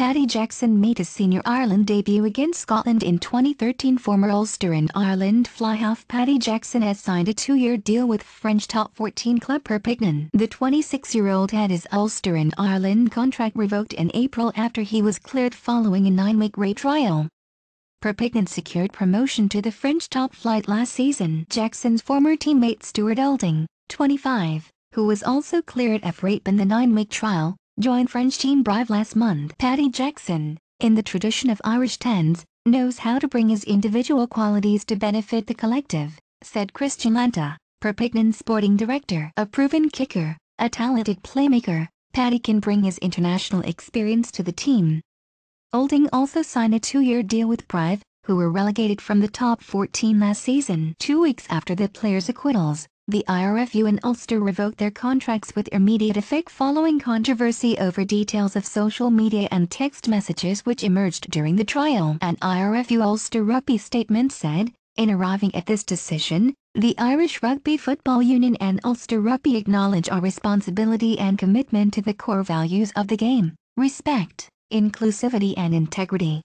Paddy Jackson made his senior Ireland debut against Scotland in 2013 former Ulster and Ireland fly-half Paddy Jackson has signed a two-year deal with French top 14 club Perpignan. The 26-year-old had his Ulster and Ireland contract revoked in April after he was cleared following a nine-week rate trial. Perpignan secured promotion to the French top flight last season. Jackson's former teammate Stuart Olding, 25, who was also cleared of rape in the nine-week trial, joined French team Brive last month. Paddy Jackson, in the tradition of Irish tens, knows how to bring his individual qualities to benefit the collective, said Christian Lanta, Perpignan sporting director. A proven kicker, a talented playmaker, Paddy can bring his international experience to the team. Olding also signed a two-year deal with Brive, who were relegated from the top 14 last season. Two weeks after the players' acquittals, the IRFU and Ulster revoked their contracts with immediate effect following controversy over details of social media and text messages which emerged during the trial. An IRFU Ulster Rugby statement said, in arriving at this decision, the Irish Rugby Football Union and Ulster Rugby acknowledge our responsibility and commitment to the core values of the game, respect, inclusivity and integrity.